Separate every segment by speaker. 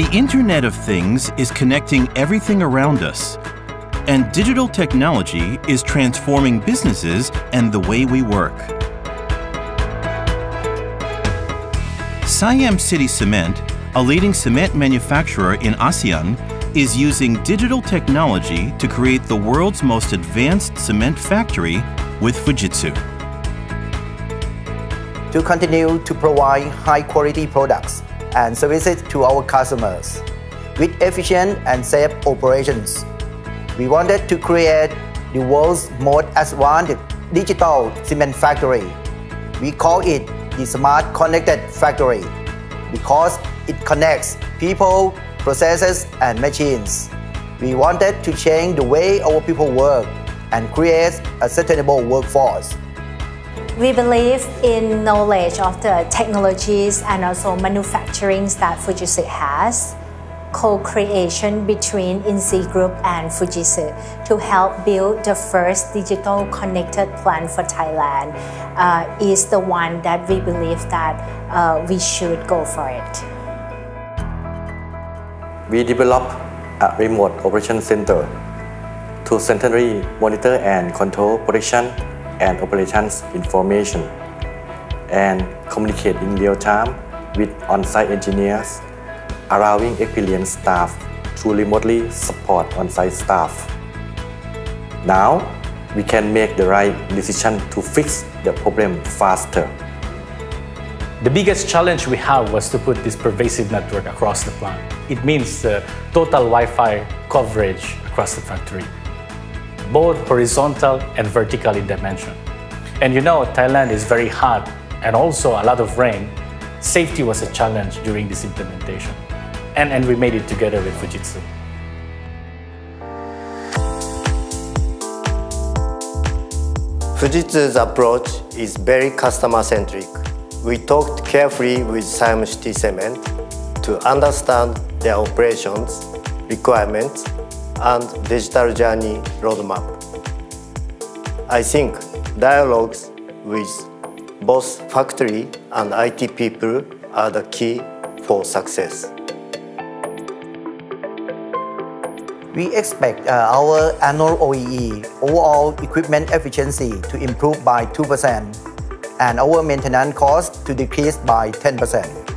Speaker 1: The Internet of Things is connecting everything around us, and digital technology is transforming businesses and the way we work. Siam City Cement, a leading cement manufacturer in ASEAN, is using digital technology to create the world's most advanced cement factory with Fujitsu.
Speaker 2: To continue to provide high quality products and services to our customers with efficient and safe operations. We wanted to create the world's most advanced digital cement factory. We call it the Smart Connected Factory because it connects people, processes, and machines. We wanted to change the way our people work and create a sustainable workforce.
Speaker 3: We believe in knowledge of the technologies and also manufacturing that Fujitsu has, co-creation between INSEE Group and Fujitsu to help build the first digital connected plant for Thailand uh, is the one that we believe that uh, we should go for it.
Speaker 4: We develop a remote operation center to centrally monitor and control production and operations information and communicate in real time with on-site engineers, allowing experienced staff to remotely support on-site staff. Now, we can make the right decision to fix the problem faster.
Speaker 5: The biggest challenge we have was to put this pervasive network across the plant. It means uh, total Wi-Fi coverage across the factory both horizontal and vertical in dimension. And you know, Thailand is very hot and also a lot of rain. Safety was a challenge during this implementation. And, and we made it together with Fujitsu.
Speaker 6: Fujitsu's approach is very customer-centric. We talked carefully with Siam City Cement to understand their operations, requirements, and digital journey roadmap. I think dialogues with both factory and IT people are the key for success.
Speaker 2: We expect uh, our annual OEE, overall equipment efficiency, to improve by 2% and our maintenance cost to decrease by 10%.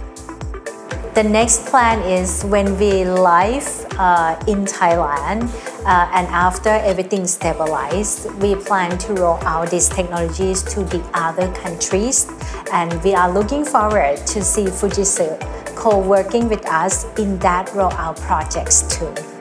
Speaker 3: The next plan is when we live uh, in Thailand uh, and after everything stabilized, we plan to roll out these technologies to the other countries and we are looking forward to see Fujitsu co-working with us in that rollout projects too.